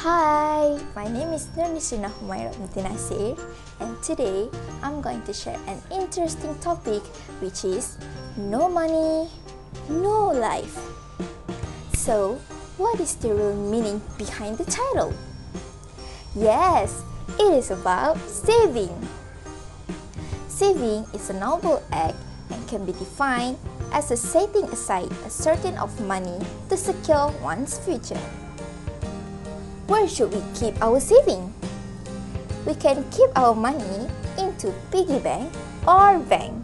Hi, my name is Nur Nisrina Humaira binti Nasir and today I'm going to share an interesting topic which is no money, no life. So, what is the real meaning behind the title? Yes, it is about saving. Saving is a noble act and can be defined as a setting aside a certain of money to secure one's future. Where should we keep our saving? We can keep our money into piggy bank or bank.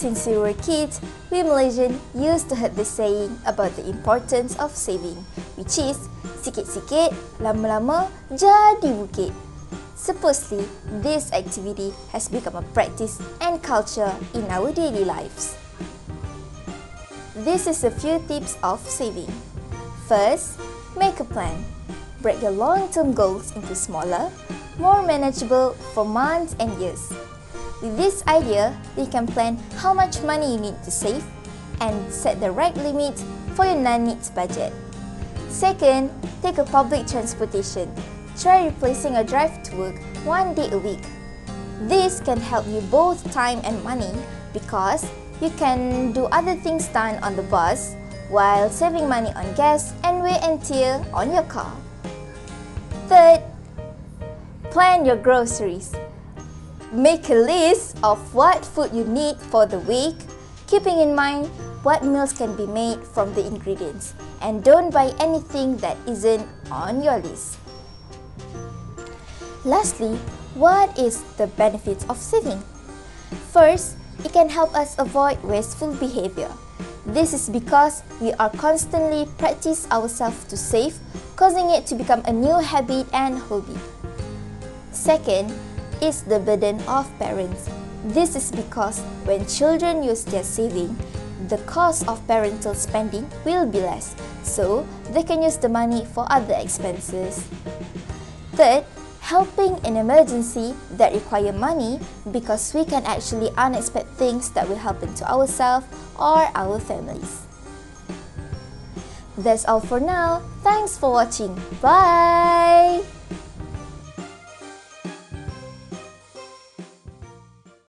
Since we were kids, we Malaysian used to have the saying about the importance of saving, which is sikit-sikit, lama-lama jadi bukit. Supposedly, this activity has become a practice and culture in our daily lives. This is a few tips of saving. First, make a plan. Break your long-term goals into smaller, more manageable for months and years. With this idea, you can plan how much money you need to save and set the right limit for your non-needs budget. Second, take a public transportation. Try replacing a drive to work one day a week. This can help you both time and money because you can do other things done on the bus while saving money on gas and wear and tear on your car. Third, plan your groceries. Make a list of what food you need for the week, keeping in mind what meals can be made from the ingredients and don't buy anything that isn't on your list. Lastly, what is the benefits of saving? First, it can help us avoid wasteful behavior. This is because we are constantly practice ourselves to save, causing it to become a new habit and hobby. Second is the burden of parents. This is because when children use their saving, the cost of parental spending will be less, so they can use the money for other expenses. Third, helping in emergency that require money because we can actually unexpect things that will happen to ourselves or our families. That's all for now. Thanks for watching. Bye!